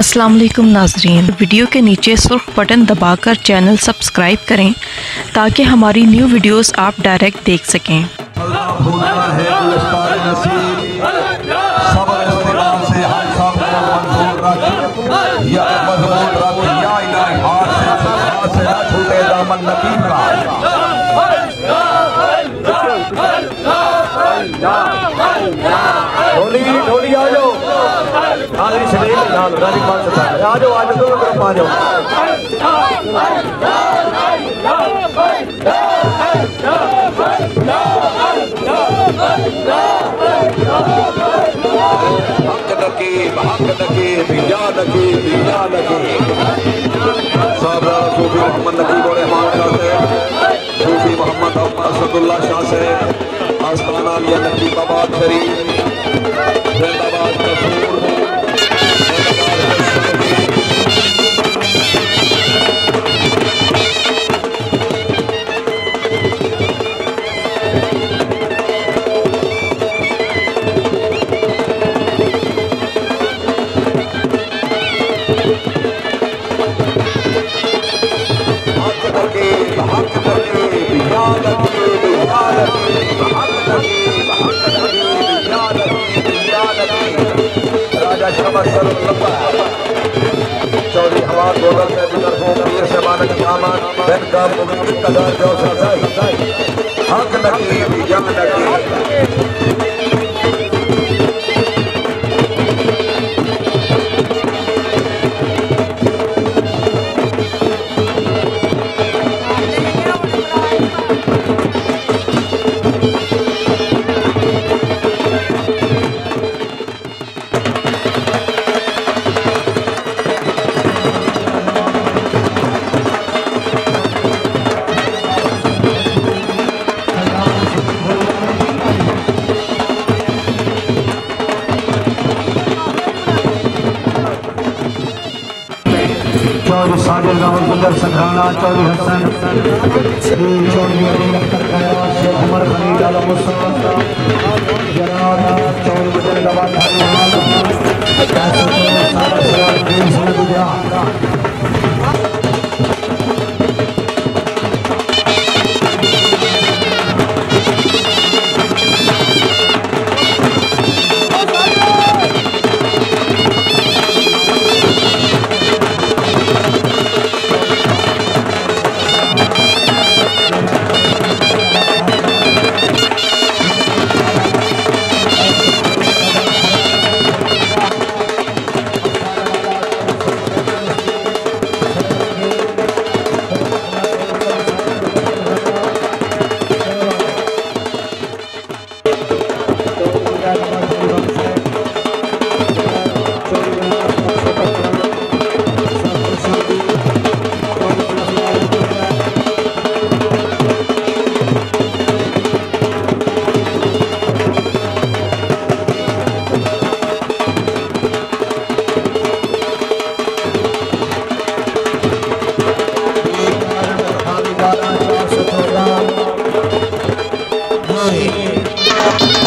السلام علیکم ناظرین ویڈیو کے نیچے سرخ بٹن دبا کر چینل سبسکرائب کریں تاکہ ہماری نیو ویڈیوز آپ ڈائریکٹ دیکھ سکیں ڈھولی ڈھولی آ جاؤ حاضری شریف نال راجی پاک سے آ جاؤ آ جاؤ دونوں طرف آ جاؤ حق نقیب حق نقیب یا نقیب یا نقیب صاحب صوفی محمد نقیب و رحمان شاہ صوفی محمد اسد اللہ شاہ سے آستانہ لیا نقیب آباد شریف زند آباد کسور راجہ شمس صلی اللہ چوری میں بزر ہوں پیر سے مانک شامان بین کا مبین قدر جو سزائی حق نقیب یا نقیب اور ساجد راہل گلر سنگھانا چوری حسن چوری علی، شیخ عمر خلیل علی مصطفیٰ جناب چوری بدر دبا تھاریان کیسے تو سارا سرار دین سے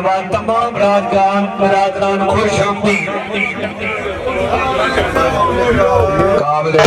نواز تمام راجگان برادران خوش آمدید قابل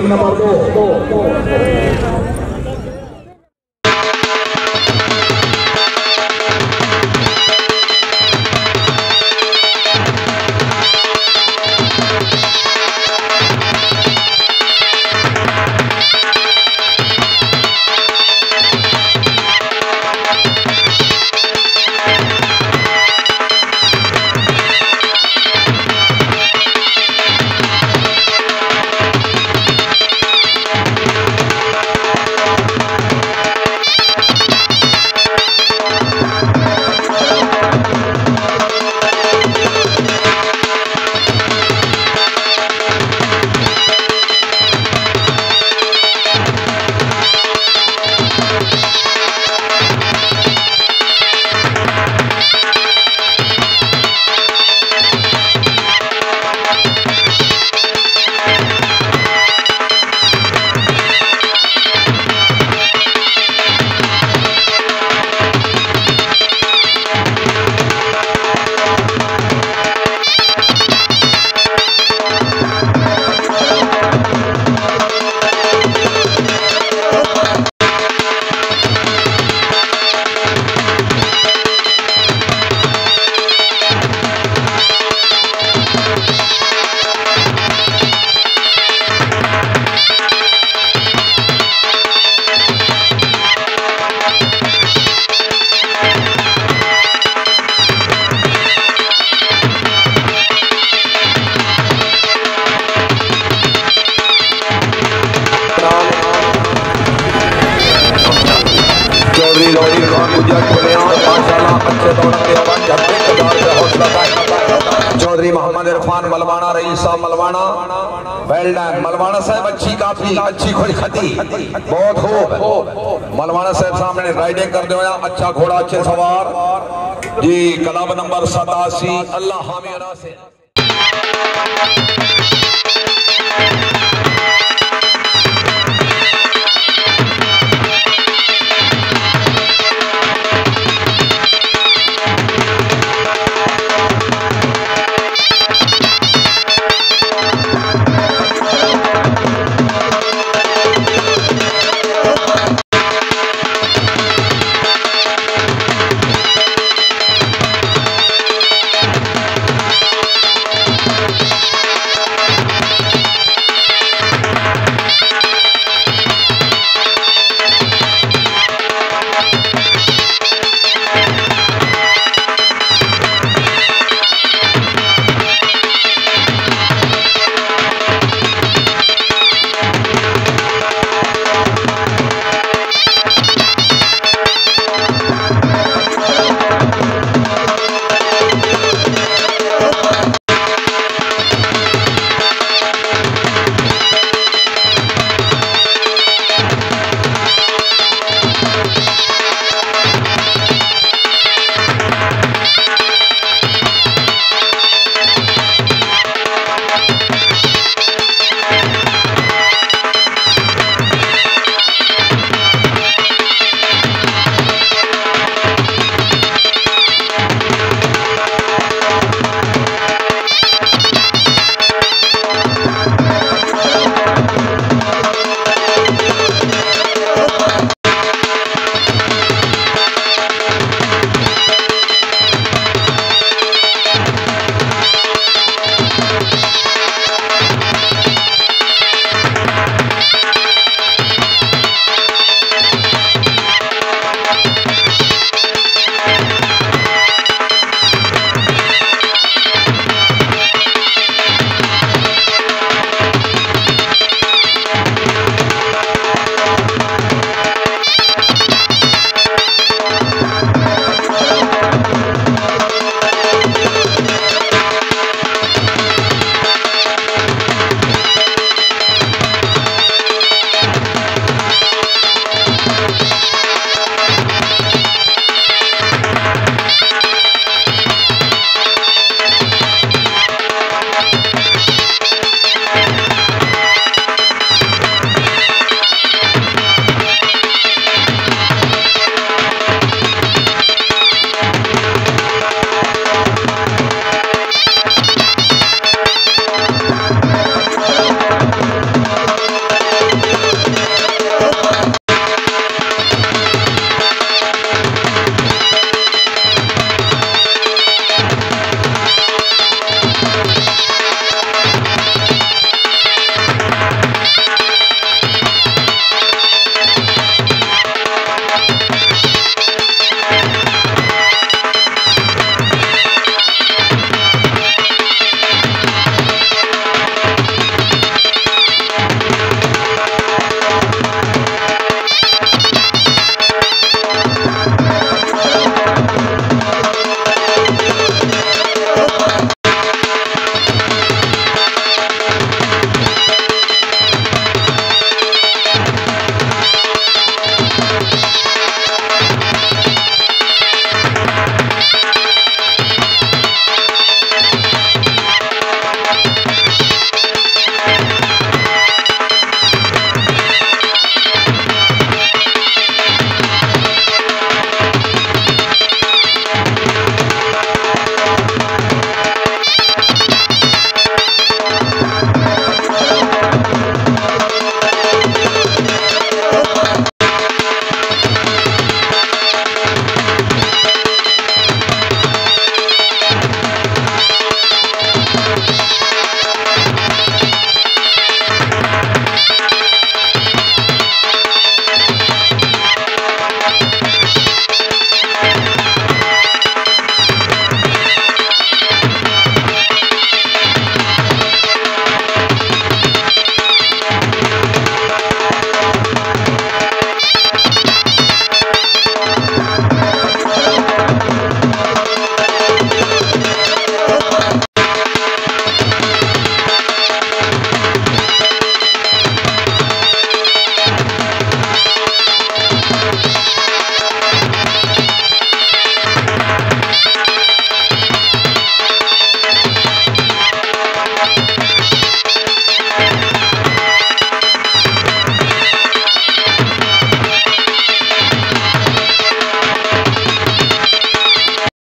いう名前と。چودری محمد عرفان ملوانا رئیس صاحب ملوانا ویل ڈن ملوانا صاحب، اچھی کافی اچھی خوش خطی بہت خوب۔ ملوانا صاحب سامنے رائیڈنگ کر دیا اچھا گھوڑا، اچھے سوار۔ جی کلاب نمبر ستاسی، اللہ حامی عرا سے۔